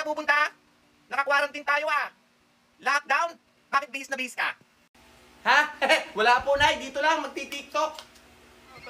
ka pupunta? Naka-quarantine tayo ah. Lockdown? Bakit bihis na bihis ka? Ha? Wala po, Nay. Dito lang, magti-tiktok. Oh,